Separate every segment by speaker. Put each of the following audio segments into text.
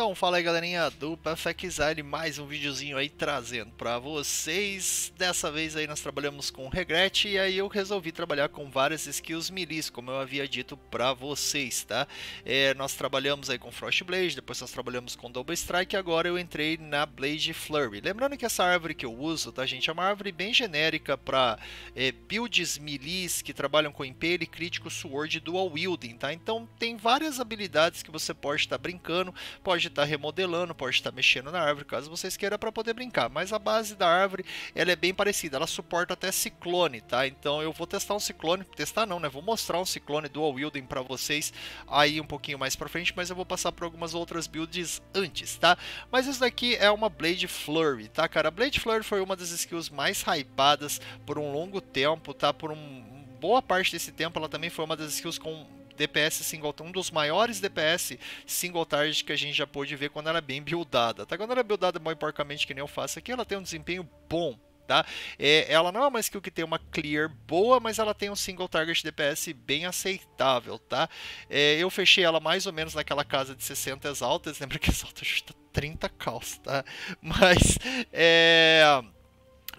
Speaker 1: Então, fala aí galerinha do Perfect Exile, mais um videozinho aí trazendo para vocês. Dessa vez aí nós trabalhamos com Regret e aí eu resolvi trabalhar com várias skills melee, como eu havia dito para vocês, tá? É, nós trabalhamos aí com Frost Blade, depois nós trabalhamos com Double Strike e agora eu entrei na Blade Flurry. Lembrando que essa árvore que eu uso, tá gente, é uma árvore bem genérica para é, builds melee que trabalham com Impale, Crítico, Sword e Dual Wielding, tá? Então tem várias habilidades que você pode estar tá brincando, pode estar tá remodelando, pode estar tá mexendo na árvore, caso vocês queiram para poder brincar. Mas a base da árvore, ela é bem parecida, ela suporta até ciclone, tá? Então eu vou testar um ciclone, testar não, né? Vou mostrar um ciclone dual wielding para vocês aí um pouquinho mais para frente, mas eu vou passar por algumas outras builds antes, tá? Mas isso daqui é uma Blade Flurry, tá, cara? A Blade Flurry foi uma das skills mais hypadas por um longo tempo, tá? Por um boa parte desse tempo ela também foi uma das skills com DPS single um dos maiores DPS single target que a gente já pôde ver quando ela é bem buildada. Tá? Quando ela é buildada muito porcamente, que nem eu faço aqui, ela tem um desempenho bom. Tá? É, ela não é uma skill que tem uma clear boa, mas ela tem um single target DPS bem aceitável, tá? É, eu fechei ela mais ou menos naquela casa de 60 exaltas, lembra que exalta justa 30 caos, tá? Mas é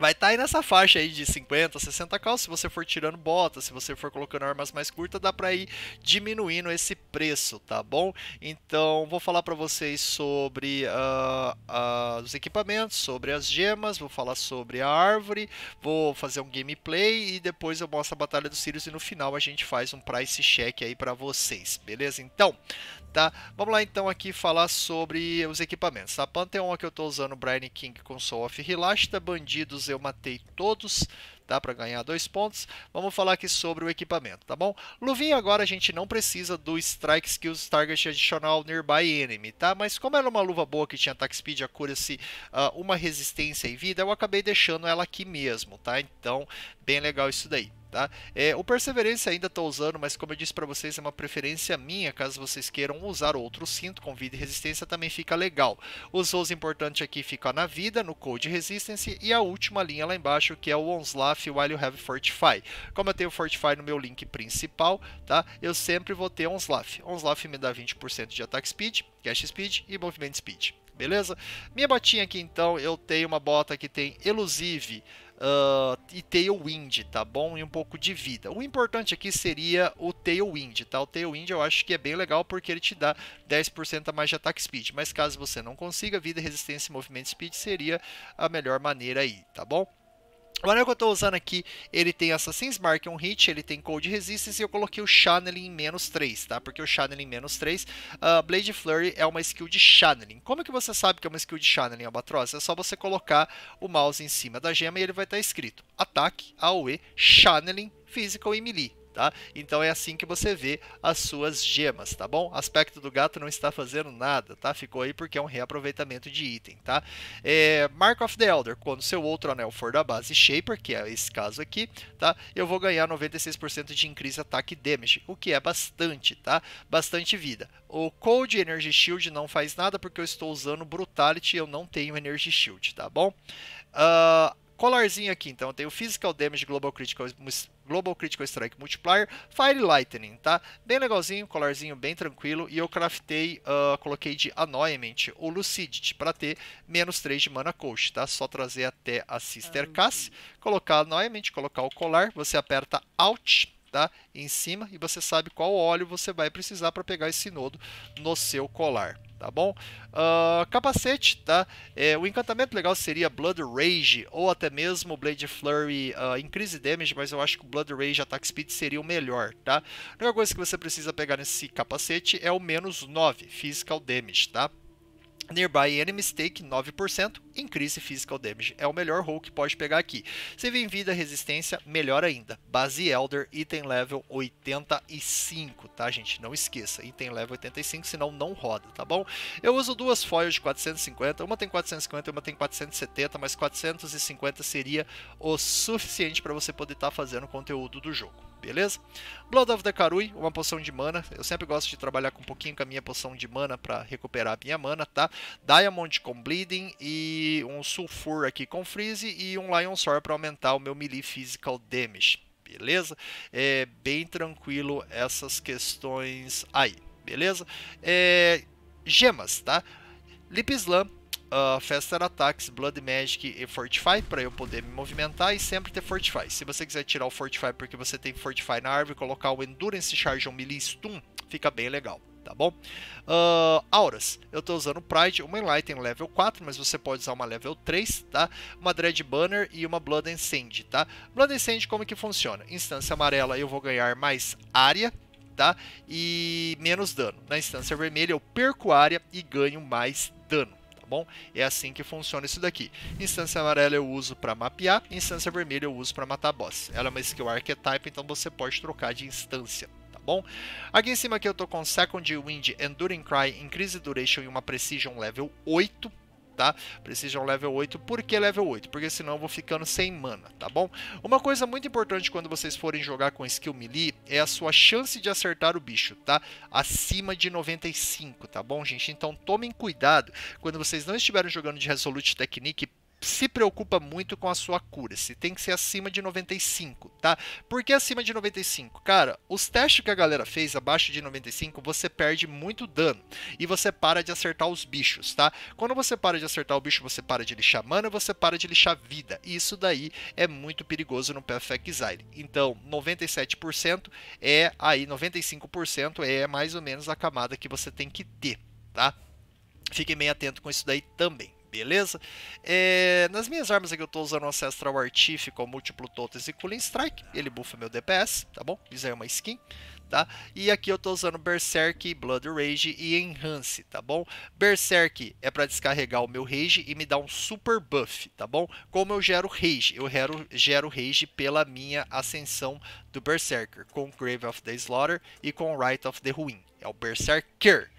Speaker 1: vai estar tá aí nessa faixa aí de 50, 60 cal. Se você for tirando botas, se você for colocando armas mais curtas, dá para ir diminuindo esse preço, tá bom? Então, vou falar para vocês sobre uh, uh, os equipamentos, sobre as gemas, vou falar sobre a árvore, vou fazer um gameplay e depois eu mostro a batalha dos Sirius e no final a gente faz um price check aí para vocês, beleza? Então, tá? Vamos lá então aqui falar sobre os equipamentos. A Pantheon aqui eu estou usando Brian King com Soul of Relasta, Bandidos eu matei todos, tá? Para ganhar dois pontos. Vamos falar aqui sobre o equipamento, tá bom? Luvinha agora a gente não precisa do Strike Skills Target Additional Nearby Enemy, tá? Mas como ela é uma luva boa que tinha Attack Speed, Accuracy, uh, uma resistência e vida, eu acabei deixando ela aqui mesmo, tá? Então, bem legal isso daí. Tá? É, o Perseverance ainda estou usando, mas como eu disse para vocês, é uma preferência minha. Caso vocês queiram usar outro cinto com vida e resistência, também fica legal. Os voos importantes aqui ficam na vida, no Code Resistance e a última linha lá embaixo, que é o Onslaught While You Have Fortify. Como eu tenho Fortify no meu link principal, tá? eu sempre vou ter Onslaught. Onslaught me dá 20% de Attack Speed, Cash Speed e Movement Speed beleza? Minha botinha aqui então, eu tenho uma bota que tem Elusive uh, e Tailwind, tá bom? E um pouco de vida. O importante aqui seria o Tailwind, tá? O Tailwind eu acho que é bem legal porque ele te dá 10% a mais de ataque speed, mas caso você não consiga, vida, resistência e movimento speed seria a melhor maneira aí, tá bom? O anel que eu estou usando aqui, ele tem Assassin's Mark um hit, ele tem Cold Resistance e eu coloquei o Channeling em menos 3, tá? Porque o Channeling em menos 3, uh, ah, Blade Flurry é uma skill de Channeling. Como é que você sabe que é uma skill de Channeling, Albatross? É só você colocar o mouse em cima da gema e ele vai estar escrito Ataque, AOE, Channeling, Physical e Melee tá? Então é assim que você vê as suas gemas, tá bom? Aspecto do gato não está fazendo nada, tá? Ficou aí porque é um reaproveitamento de item, tá? É, Mark of the Elder, quando seu outro anel for da base Shaper, que é esse caso aqui, tá? Eu vou ganhar 96% de increase ataque damage, o que é bastante, tá? Bastante vida. O Cold Energy Shield não faz nada porque eu estou usando Brutality e eu não tenho Energy Shield, tá bom? Uh, colarzinho aqui, então eu tenho Physical Damage Global Critical Global Critical Strike Multiplier, Fire Lightning, tá? Bem legalzinho, colarzinho bem tranquilo. E eu craftei, uh, coloquei de Annoyment o Lucidity para ter menos 3 de Mana Coach, tá? Só trazer até a Sister ah, Cass, colocar Annoyment, colocar o colar, você aperta Alt, tá? Em cima e você sabe qual óleo você vai precisar para pegar esse nodo no seu colar tá bom? Uh, capacete, tá? É, o encantamento legal seria Blood Rage ou até mesmo Blade Flurry uh, Increase Damage, mas eu acho que Blood Rage Attack Speed seria o melhor, tá? A única coisa que você precisa pegar nesse capacete é o menos 9 Physical Damage, tá? Nearby Enemy Stake 9%, Increase Physical Damage. É o melhor roll que pode pegar aqui. Se vem vida, resistência, melhor ainda. Base Elder, item level 85, tá gente? Não esqueça, item level 85, senão não roda, tá bom? Eu uso duas foils de 450, uma tem 450 e uma tem 470, mas 450 seria o suficiente para você poder estar tá fazendo conteúdo do jogo beleza? Blood of the Karui, uma poção de mana. Eu sempre gosto de trabalhar com um pouquinho com a minha poção de mana para recuperar a minha mana, tá? Diamond com Bleeding e um Sulfur aqui com Freeze e um Lion Sword para aumentar o meu melee physical damage, beleza? É bem tranquilo essas questões aí, beleza? É, gemas, tá? Lip Slam, uh, Faster Attacks, Blood Magic e Fortify para eu poder me movimentar e sempre ter Fortify. Se você quiser tirar o Fortify porque você tem Fortify na árvore, colocar o Endurance Charge ou Melee Stun, fica bem legal tá bom? Uh, auras, eu estou usando Pride, uma Enlighten level 4, mas você pode usar uma level 3, tá? Uma Dread Banner e uma Blood Ascend, tá? Blood Ascend como que funciona? Instância amarela eu vou ganhar mais área, tá? E menos dano. Na instância vermelha eu perco área e ganho mais dano. Tá Bom, é assim que funciona isso daqui. Instância amarela eu uso para mapear, instância vermelha eu uso para matar boss. Ela é uma skill archetype, então você pode trocar de instância bom? Aqui em cima aqui eu tô com Second Wind, Enduring Cry, Increase Duration e uma Precision Level 8, tá? Precision level 8. Por que level 8? Porque senão eu vou ficando sem mana, tá bom? Uma coisa muito importante quando vocês forem jogar com skill melee é a sua chance de acertar o bicho, tá? Acima de 95, tá bom, gente? Então tomem cuidado quando vocês não estiverem jogando de Resolute Technique se preocupa muito com a sua cura. Se tem que ser acima de 95, tá? Por que acima de 95? Cara, os testes que a galera fez abaixo de 95, você perde muito dano e você para de acertar os bichos, tá? Quando você para de acertar o bicho, você para de lixar mana, você para de lixar vida. E isso daí é muito perigoso no of Exile. Então, 97% é aí 95% é mais ou menos a camada que você tem que ter, tá? Fiquem bem atento com isso daí também beleza? É, nas minhas armas aqui eu estou usando o Ancestral Artif com múltiplo Totes e Cooling Strike, ele buffa meu DPS, tá bom? Isso aí é uma skin, tá? E aqui eu estou usando Berserk, Blood Rage e Enhance, tá bom? Berserk é para descarregar o meu Rage e me dar um super buff, tá bom? Como eu gero Rage? Eu gero, gero Rage pela minha ascensão do Berserker, com Grave of the Slaughter e com Rite of the Ruin, é o Berserker,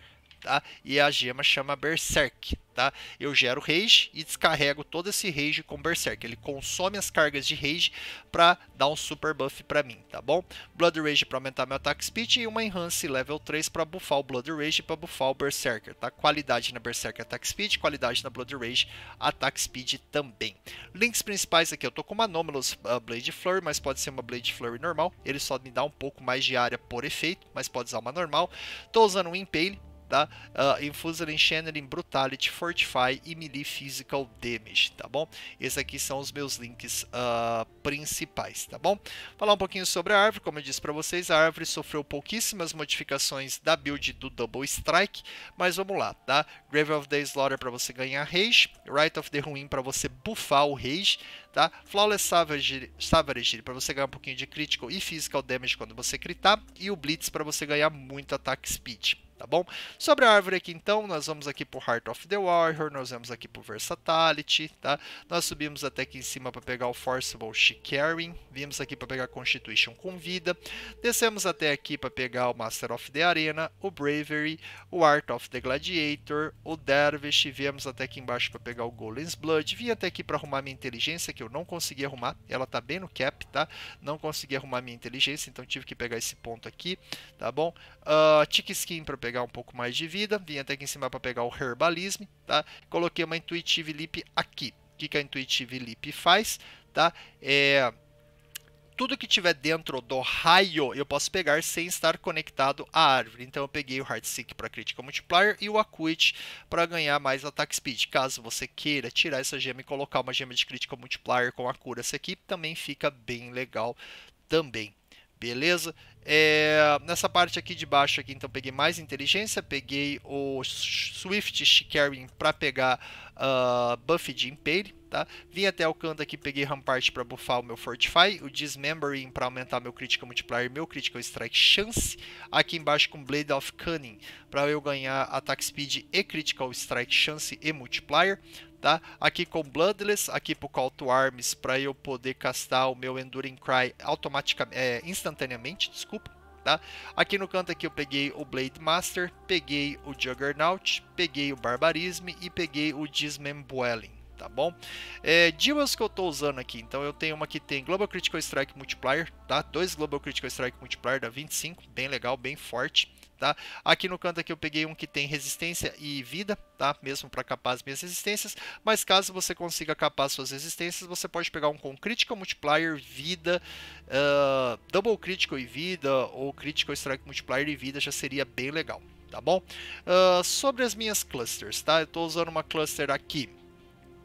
Speaker 1: tá? E a gema chama Berserk, tá? Eu gero rage e descarrego todo esse rage com Berserk. Ele consome as cargas de rage para dar um super buff para mim, tá bom? Blood Rage para aumentar meu attack speed e uma enhance level 3 para buffar o Blood Rage para buffar o Berserker, tá? Qualidade na Berserker attack speed, qualidade na Blood Rage attack speed também. Links principais aqui, eu tô com uma Anomalous uh, Blade Flurry, mas pode ser uma Blade Flurry normal. Ele só me dá um pouco mais de área por efeito, mas pode usar uma normal. Tô usando um Impale, tá? Uh, Infusing Channeling, Brutality, Fortify e Melee Physical Damage, tá bom? Esses aqui são os meus links uh, principais, tá bom? Falar um pouquinho sobre a árvore, como eu disse para vocês, a árvore sofreu pouquíssimas modificações da build do Double Strike, mas vamos lá, tá? Grave of the Slaughter para você ganhar Rage, Right of the Ruin para você buffar o Rage, tá? Flawless Savage, Savage para você ganhar um pouquinho de Critical e Physical Damage quando você critar, e o Blitz para você ganhar muito Attack Speed, tá bom? Sobre a árvore aqui então, nós vamos aqui para o Heart of the Warrior, nós vamos aqui para o Versatility, tá? Nós subimos até aqui em cima para pegar o Forcible Shikaring, vimos aqui para pegar Constitution com vida, descemos até aqui para pegar o Master of the Arena, o Bravery, o Art of the Gladiator, o Dervish, viemos até aqui embaixo para pegar o Golem's Blood, vim até aqui para arrumar minha inteligência, que eu não consegui arrumar, ela tá bem no cap, tá? Não consegui arrumar minha inteligência, então tive que pegar esse ponto aqui, tá bom? Uh, Tick Skin para pegar pegar um pouco mais de vida. Vim até aqui em cima para pegar o Herbalism, tá? Coloquei uma Intuitive Leap aqui. O que, que a Intuitive Leap faz, tá? É tudo que tiver dentro do raio eu posso pegar sem estar conectado à árvore. Então eu peguei o Heartseek para Critical Multiplier e o Acuity para ganhar mais Attack Speed. Caso você queira tirar essa gema e colocar uma gema de Critical Multiplier com a cura, essa aqui também fica bem legal também. Beleza? É, nessa parte aqui de baixo, aqui, então peguei mais inteligência, peguei o Swift Shikaring para pegar uh, buff de Impale, tá? Vim até o canto aqui, peguei Rampart para buffar o meu Fortify, o Dismembering para aumentar meu Critical Multiplier meu Critical Strike Chance, aqui embaixo com Blade of Cunning para eu ganhar Attack Speed e Critical Strike Chance e Multiplier, tá? Aqui com Bloodless, aqui pro Call to Arms para eu poder castar o meu Enduring Cry automaticamente, é, instantaneamente, desculpa. Tá? Aqui no canto aqui eu peguei o Blade Master, peguei o Juggernaut, peguei o Barbarism e peguei o Dismembwelling tá bom? É, Jewels que eu estou usando aqui, então eu tenho uma que tem Global Critical Strike Multiplier, tá? Dois Global Critical Strike Multiplier da 25, bem legal, bem forte, tá? Aqui no canto aqui eu peguei um que tem resistência e vida, tá? Mesmo para capar as minhas resistências, mas caso você consiga capar suas resistências, você pode pegar um com Critical Multiplier, vida, uh, Double Critical e vida, ou Critical Strike Multiplier e vida, já seria bem legal tá bom? Uh, sobre as minhas clusters, tá? Eu estou usando uma cluster aqui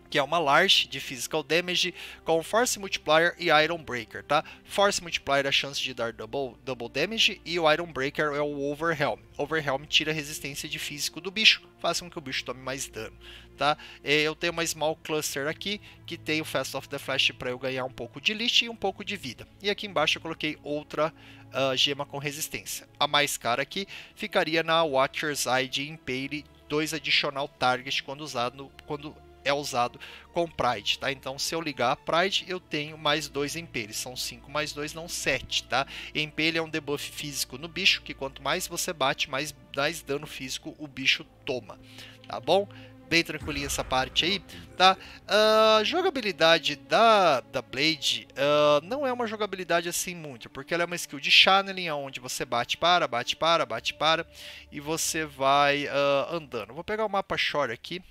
Speaker 1: que é uma large de physical damage com force multiplier e iron breaker, tá? Force multiplier é a chance de dar double, double damage e o iron breaker é o overhelm. Overhelm tira a resistência de físico do bicho, faz com que o bicho tome mais dano, tá? Eu tenho uma small cluster aqui que tem o fast of the flash para eu ganhar um pouco de list e um pouco de vida. E aqui embaixo eu coloquei outra uh, gema com resistência. A mais cara aqui ficaria na Watcher's Eye de Impale 2 additional target quando usado quando é usado com Pride, tá? Então, se eu ligar a Pride, eu tenho mais dois Empele. São 5 mais 2, não 7, tá? Empele é um debuff físico no bicho, que quanto mais você bate, mais, mais dano físico o bicho toma, tá bom? Bem tranquilinha essa parte aí, tá? Uh, jogabilidade da, da Blade uh, não é uma jogabilidade assim muito, porque ela é uma skill de channeling, onde você bate para, bate para, bate para, e você vai uh, andando. Vou pegar o mapa Shore aqui,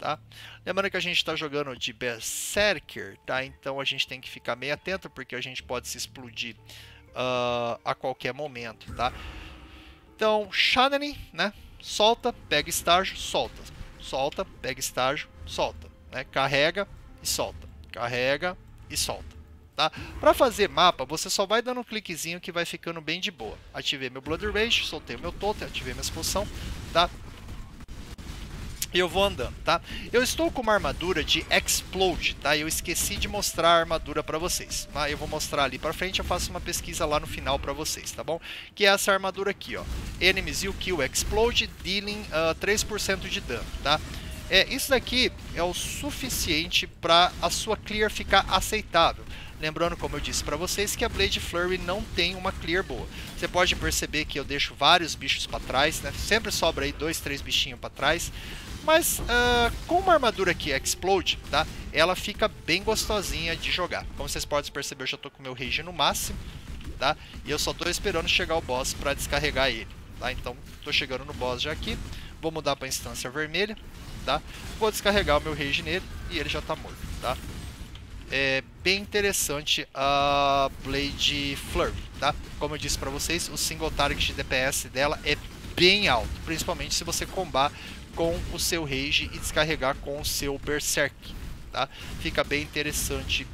Speaker 1: tá? Lembrando que a gente está jogando de Berserker, tá? Então a gente tem que ficar meio atento porque a gente pode se explodir uh, a qualquer momento, tá? Então, Channeling, né? Solta, pega estágio, solta. Solta, pega estágio, solta. Né? Carrega e solta. Carrega e solta. Tá? Para fazer mapa, você só vai dando um cliquezinho que vai ficando bem de boa. Ativei meu Blood Rage, soltei o meu Totem, ativei minha expulsão, tá? E eu vou andando, tá? Eu estou com uma armadura de Explode, tá? Eu esqueci de mostrar a armadura para vocês, tá? Eu vou mostrar ali para frente, eu faço uma pesquisa lá no final para vocês, tá bom? Que é essa armadura aqui, ó. Enemies you kill Explode, dealing uh, ah, 3% de dano, tá? É, isso daqui é o suficiente para a sua clear ficar aceitável. Lembrando, como eu disse para vocês, que a Blade Flurry não tem uma clear boa. Você pode perceber que eu deixo vários bichos para trás, né? Sempre sobra aí dois, três bichinhos para trás. Mas uh, com uma armadura que explode, tá? Ela fica bem gostosinha de jogar. Como vocês podem perceber, eu já estou com meu rage no máximo, tá? E eu só estou esperando chegar o boss para descarregar ele, tá? Então, estou chegando no boss já aqui. Vou mudar para instância vermelha, tá? Vou descarregar o meu rage nele e ele já está morto, tá? É bem interessante a Blade Flurry, tá? Como eu disse para vocês, o single target de DPS dela é bem alto, principalmente se você combar com o seu Rage e descarregar com o seu Berserk, tá? Fica bem interessante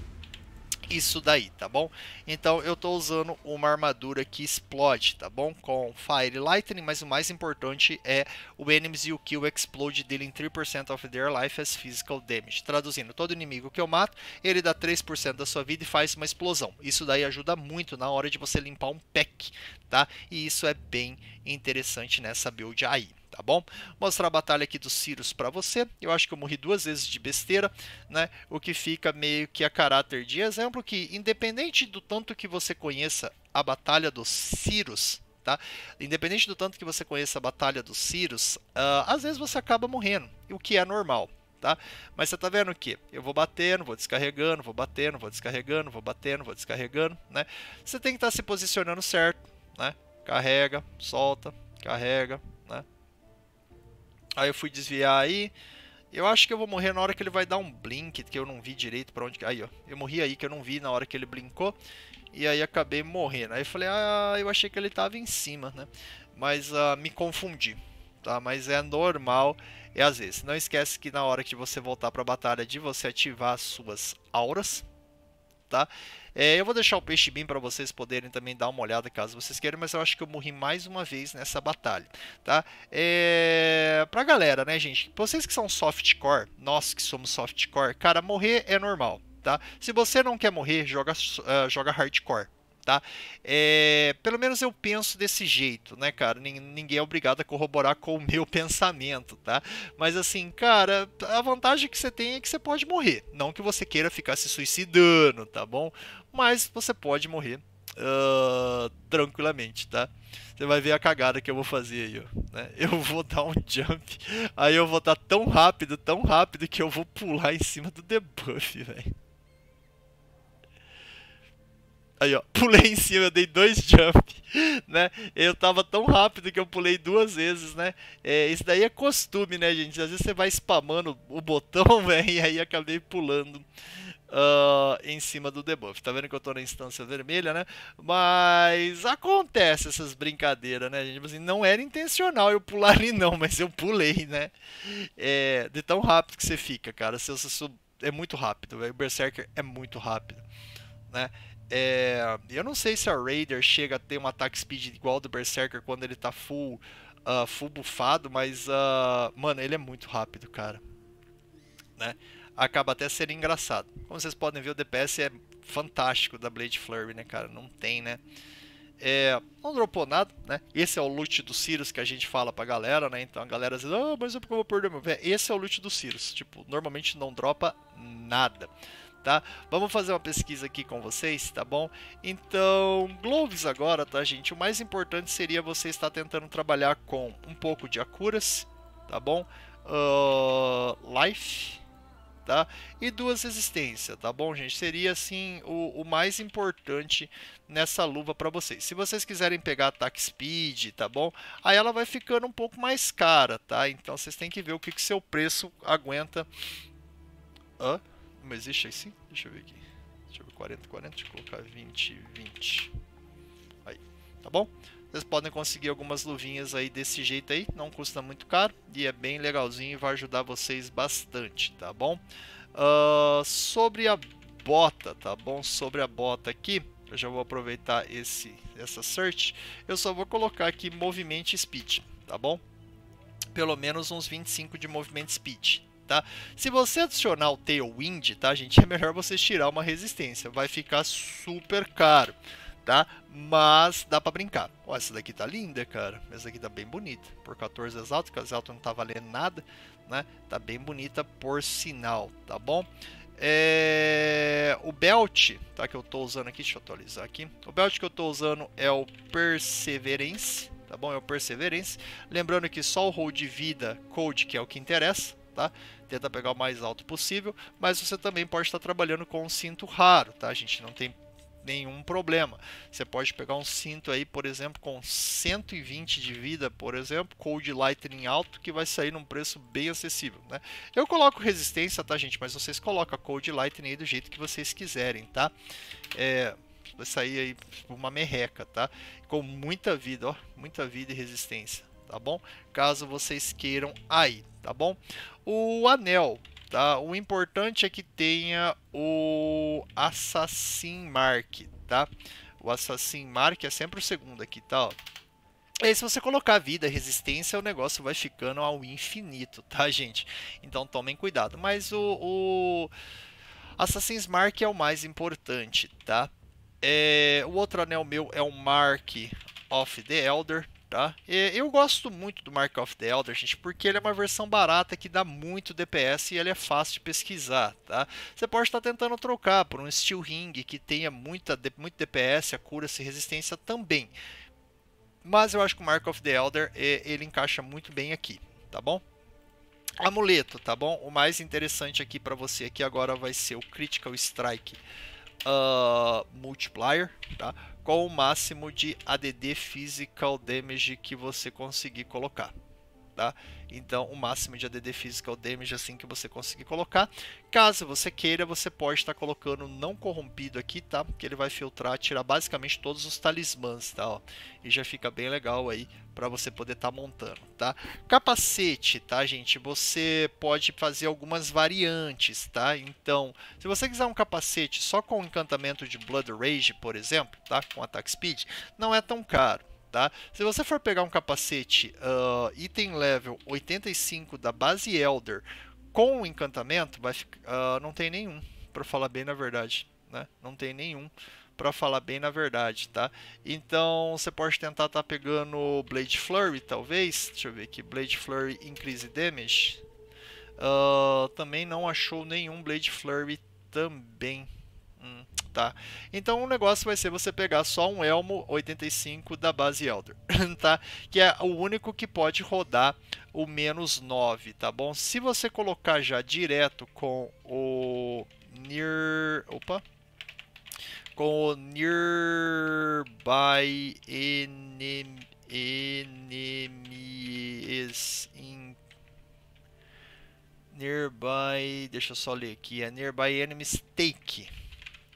Speaker 1: isso daí, tá bom? Então eu estou usando uma armadura que explode, tá bom? Com Fire Lightning, mas o mais importante é o Enemies You Kill Explode dealing 3% of their life as physical damage. Traduzindo, todo inimigo que eu mato, ele dá 3% da sua vida e faz uma explosão. Isso daí ajuda muito na hora de você limpar um pack, tá? E isso é bem interessante nessa build aí tá bom? Mostrar a batalha aqui dos Cirus para você. Eu acho que eu morri duas vezes de besteira, né? O que fica meio que a caráter de exemplo que, independente do tanto que você conheça a batalha dos Cirus, tá? Independente do tanto que você conheça a batalha dos Cirus, uh, às vezes você acaba morrendo, o que é normal. Tá? Mas você tá vendo que? Eu vou batendo, vou descarregando, vou batendo, vou descarregando, vou batendo, vou descarregando, né? Você tem que estar tá se posicionando certo, né? Carrega, solta, carrega? Aí eu fui desviar aí. Eu acho que eu vou morrer na hora que ele vai dar um blink, que eu não vi direito para onde... Aí, ó. Eu morri aí que eu não vi na hora que ele blinkou. E aí acabei morrendo. Aí eu falei, ah, eu achei que ele tava em cima, né? Mas uh, me confundi, tá? Mas é normal, é às vezes. Não esquece que na hora que você voltar para a batalha de você ativar as suas auras, tá? É, eu vou deixar o peixe bem para vocês poderem também dar uma olhada caso vocês queiram, mas eu acho que eu morri mais uma vez nessa batalha, tá? É, pra galera, né, gente? Vocês que são softcore, nós que somos softcore, cara, morrer é normal, tá? Se você não quer morrer, joga, uh, joga hardcore, tá? É, pelo menos eu penso desse jeito, né, cara? Ninguém é obrigado a corroborar com o meu pensamento, tá? Mas assim, cara, a vantagem que você tem é que você pode morrer. Não que você queira ficar se suicidando, tá bom? Mas você pode morrer uh, tranquilamente, tá? Você vai ver a cagada que eu vou fazer aí, ó. Né? Eu vou dar um jump, aí eu vou estar tão rápido, tão rápido que eu vou pular em cima do debuff, velho. Aí, ó, pulei em cima, eu dei dois jump, né? Eu tava tão rápido que eu pulei duas vezes, né? É, isso daí é costume, né, gente? Às vezes você vai spamando o botão, velho, e aí acabei pulando uh, em cima do debuff. Tá vendo que eu tô na instância vermelha, né? Mas acontece essas brincadeiras, né, gente? Tipo assim, não era intencional eu pular ali não, mas eu pulei, né? É, de tão rápido que você fica, cara. Se você é muito rápido, velho. O Berserker é muito rápido, né? É, eu não sei se a Raider chega a ter um ataque speed igual do Berserker quando ele tá full, uh, full buffado, mas, uh, mano, ele é muito rápido, cara. Né? Acaba até sendo engraçado. Como vocês podem ver, o DPS é fantástico da Blade Flurry, né, cara? Não tem, né? É, não dropou nada, né? Esse é o loot do Sirius que a gente fala pra galera, né? Então a galera diz, ah, mas é eu vou perder meu. Esse é o loot do Sirius. Tipo, normalmente não dropa nada tá? Vamos fazer uma pesquisa aqui com vocês, tá bom? Então, Gloves agora, tá, gente? O mais importante seria você estar tentando trabalhar com um pouco de Acuras, tá bom? Uh, life, tá? E duas resistências, tá bom, gente? Seria, assim, o, o mais importante nessa luva para vocês. Se vocês quiserem pegar ataque speed, tá bom? Aí ela vai ficando um pouco mais cara, tá? Então, vocês têm que ver o que, que seu preço aguenta... Hã? Mas existe assim? Deixa eu ver aqui. Deixa eu ver, 40, 40, deixa eu colocar 20, 20. Aí, tá bom? Vocês podem conseguir algumas luvinhas aí desse jeito aí, não custa muito caro e é bem legalzinho e vai ajudar vocês bastante, tá bom? Uh, sobre a bota, tá bom? Sobre a bota aqui, eu já vou aproveitar esse, essa search, eu só vou colocar aqui movimento speed, tá bom? Pelo menos uns 25 de movimento speed, tá? Se você adicionar o Tailwind, tá, gente, é melhor você tirar uma resistência, vai ficar super caro, tá? Mas dá para brincar. Ó, essa daqui tá linda, cara. Essa daqui tá bem bonita. Por 14 exalto, que exalto não tá valendo nada, né? Tá bem bonita por sinal, tá bom? É... O belt, tá, que eu tô usando aqui, deixa eu atualizar aqui. O belt que eu tô usando é o Perseverance, tá bom? É o Perseverance. Lembrando que só o roll de vida, code, que é o que interessa, tá? Tenta pegar o mais alto possível, mas você também pode estar trabalhando com um cinto raro, tá? A gente não tem nenhum problema. Você pode pegar um cinto aí, por exemplo, com 120 de vida, por exemplo, Cold Lightning alto, que vai sair num preço bem acessível, né? Eu coloco resistência, tá, gente? Mas vocês colocam Cold Lightning aí do jeito que vocês quiserem, tá? É, vai sair aí uma merreca, tá? Com muita vida, ó, muita vida e resistência, tá bom? Caso vocês queiram aí, tá bom? O anel, tá? O importante é que tenha o Assassin Mark, tá? O Assassin Mark é sempre o segundo aqui, tá? Ó. E aí, se você colocar vida, resistência, o negócio vai ficando ao infinito, tá, gente? Então tomem cuidado. Mas o, o Assassin's Mark é o mais importante, tá? É, o outro anel meu é o Mark of the Elder, tá? Eu gosto muito do Mark of the Elder, gente, porque ele é uma versão barata que dá muito DPS e ele é fácil de pesquisar, tá? Você pode estar tentando trocar por um Steel Ring que tenha muita, muito DPS, a cura e resistência também. Mas eu acho que o Mark of the Elder ele encaixa muito bem aqui, tá bom? Amuleto, tá bom? O mais interessante aqui para você aqui agora vai ser o Critical Strike uh, Multiplier, tá? Com o máximo de ADD Physical Damage que você conseguir colocar. Tá? Então, o máximo de ADD Physical Damage assim que você conseguir colocar. Caso você queira, você pode estar colocando não corrompido aqui, tá? Que ele vai filtrar, tirar basicamente todos os talismãs, tá? Ó, e já fica bem legal aí para você poder estar tá montando, tá? Capacete, tá, gente? Você pode fazer algumas variantes, tá? Então, se você quiser um capacete só com encantamento de Blood Rage, por exemplo, tá? Com Attack Speed, não é tão caro. Tá? Se você for pegar um capacete uh, item level 85 da base Elder com o encantamento, vai, uh, não tem nenhum, para falar bem na verdade. Né? Não tem nenhum para falar bem na verdade, tá? Então você pode tentar estar tá pegando Blade Flurry, talvez. Deixa eu ver aqui, Blade Flurry Increase Damage. Uh, também não achou nenhum Blade Flurry também. Hum, tá? Então o negócio vai ser você pegar só um Elmo 85 da base Elder, tá? Que é o único que pode rodar o menos 9, tá bom? Se você colocar já direto com o Near... Opa! com o Nearby Enemies in Nearby, deixa eu só ler aqui, é Nearby Enemy Stake,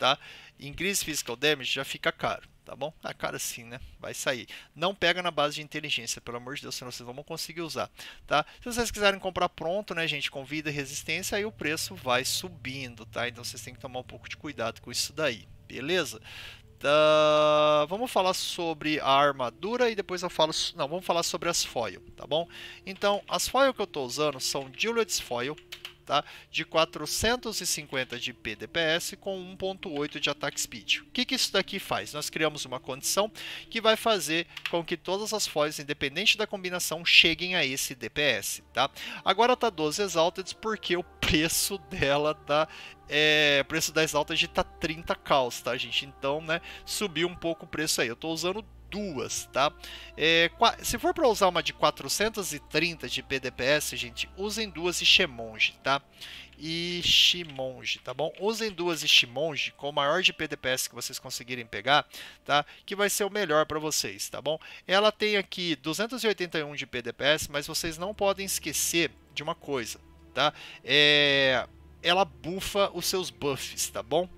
Speaker 1: tá? Increase Physical Damage já fica caro, tá bom? A cara sim, né? Vai sair. Não pega na base de inteligência, pelo amor de Deus, senão vocês vão conseguir usar, tá? Se vocês quiserem comprar pronto, né, gente, com vida e resistência, aí o preço vai subindo, tá? Então vocês têm que tomar um pouco de cuidado com isso daí, beleza? Uh, vamos falar sobre a armadura e depois eu falo. Não, vamos falar sobre as foil, tá bom? Então, as foil que eu estou usando são Juliet's Foil, tá? de 450 de PDPS com 1.8 de Attack Speed. O que, que isso daqui faz? Nós criamos uma condição que vai fazer com que todas as foils, independente da combinação, cheguem a esse DPS. Tá? Agora tá 12 Exalted porque o preço dela tá é, preço das altas de tá 30 caos, tá, gente? Então, né, subiu um pouco o preço aí. Eu tô usando duas, tá? É, se for para usar uma de 430 de PDPS, gente, usem duas Ishimonji, tá? Ishimonji, tá bom? Usem duas Ishimonji com o maior de PDPS que vocês conseguirem pegar, tá? Que vai ser o melhor para vocês, tá bom? Ela tem aqui 281 de PDPS, mas vocês não podem esquecer de uma coisa, tá? É, ela bufa os seus buffs, tá bom?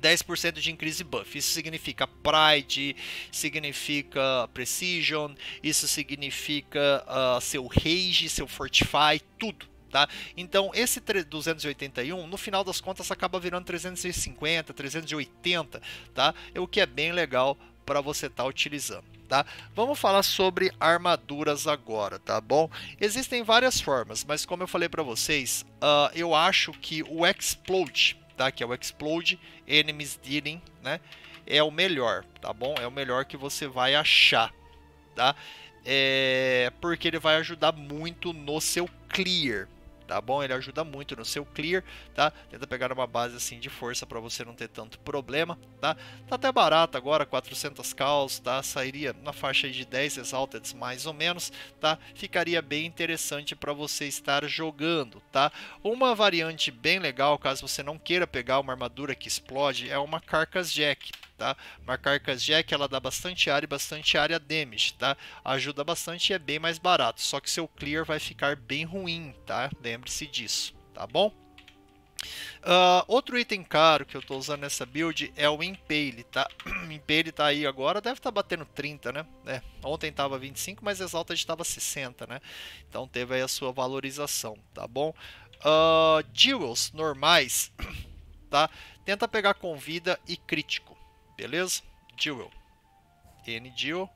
Speaker 1: 10% de increase buff. Isso significa Pride, significa Precision, isso significa uh, seu Rage, seu Fortify, tudo. Tá? Então, esse 281, no final das contas, acaba virando 350, 380, tá? o que é bem legal para você estar tá utilizando. Tá? Vamos falar sobre armaduras agora, tá bom? Existem várias formas, mas como eu falei para vocês, uh, eu acho que o Explode tá? Que é o Explode Enemies Dealing, né? É o melhor, tá bom? É o melhor que você vai achar, tá? É porque ele vai ajudar muito no seu clear, tá bom? Ele ajuda muito no seu clear, tá? Tenta pegar uma base assim de força para você não ter tanto problema, tá? Tá até barato agora, 400 caos, tá? Sairia na faixa de 10 exalted mais ou menos, tá? Ficaria bem interessante para você estar jogando, tá? Uma variante bem legal, caso você não queira pegar uma armadura que explode, é uma Carcass Jack, tá? Uma Carcass Jack ela dá bastante área e bastante área damage, tá? Ajuda bastante e é bem mais barato, só que seu clear vai ficar bem ruim, tá? Lembre-se disso, tá bom? Uh, outro item caro que eu estou usando nessa build é o Impale, tá? O Impale tá aí agora, deve estar tá batendo 30, né? É, ontem estava 25, mas Exalted estava 60, né? Então teve aí a sua valorização, tá bom? Uh, Jewels normais, tá? Tenta pegar com vida e crítico, beleza? Jewel. N Jewel.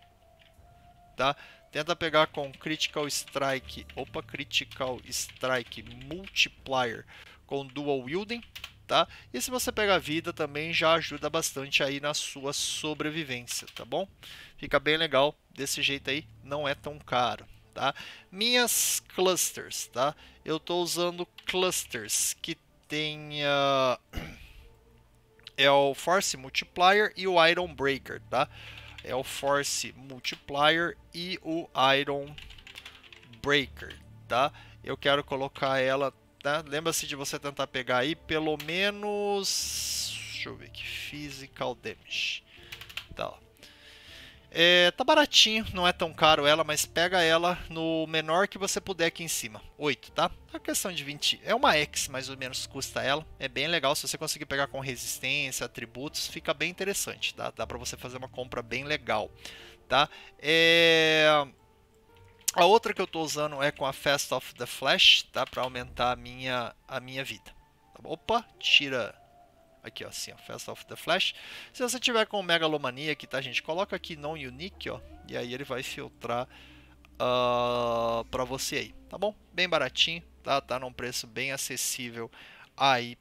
Speaker 1: Tá? Tenta pegar com Critical Strike. Opa, Critical Strike Multiplier com Dual Wielding. Tá? E se você pegar vida também já ajuda bastante aí na sua sobrevivência, tá bom? Fica bem legal desse jeito aí, não é tão caro, tá? Minhas clusters, tá? Eu estou usando clusters que tenha é o Force Multiplier e o Iron Breaker, tá? É o Force Multiplier e o Iron Breaker, tá? Eu quero colocar ela, tá? Lembra-se de você tentar pegar aí pelo menos, deixa eu ver aqui, Physical Damage, tá? Ó. É, tá baratinho, não é tão caro ela, mas pega ela no menor que você puder aqui em cima. 8, tá? É questão de 20. É uma X mais ou menos custa ela. É bem legal. Se você conseguir pegar com resistência, atributos, fica bem interessante, tá? Dá pra você fazer uma compra bem legal, tá? É... A outra que eu tô usando é com a Fast of the Flash, tá? Pra aumentar a minha, a minha vida. Opa, tira Aqui, ó, assim, ó, Fast of the Flash. Se você tiver com Megalomania aqui, tá, gente? Coloca aqui não unique, ó, e aí ele vai filtrar uh, pra você aí, tá bom? Bem baratinho, tá? Tá num preço bem acessível aí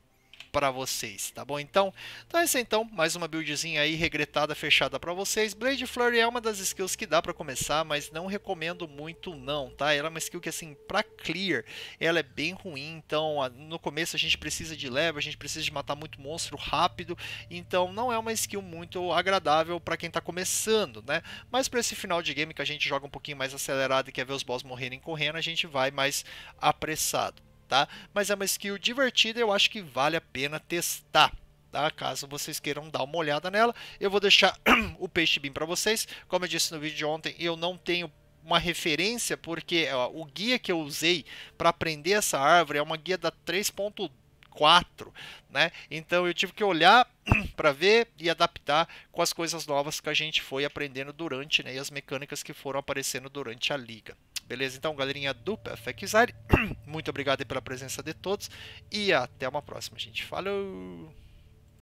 Speaker 1: para vocês, tá bom? Então, então é isso então, mais uma buildzinha aí regretada, fechada para vocês. Blade Flurry é uma das skills que dá para começar, mas não recomendo muito não, tá? Ela é uma skill que assim, para clear, ela é bem ruim, então no começo a gente precisa de level, a gente precisa de matar muito monstro rápido, então não é uma skill muito agradável para quem tá começando, né? Mas para esse final de game que a gente joga um pouquinho mais acelerado e quer ver os boss morrerem correndo, a gente vai mais apressado tá? Mas é uma skill divertida, eu acho que vale a pena testar. Tá? Caso vocês queiram dar uma olhada nela, eu vou deixar o peixe beam para vocês. Como eu disse no vídeo de ontem, eu não tenho uma referência porque ó, o guia que eu usei para aprender essa árvore é uma guia da 3.4, né? Então eu tive que olhar para ver e adaptar com as coisas novas que a gente foi aprendendo durante, né, e as mecânicas que foram aparecendo durante a liga. Beleza? Então, galerinha do Perfect muito obrigado pela presença de todos e até uma próxima, gente. Falou!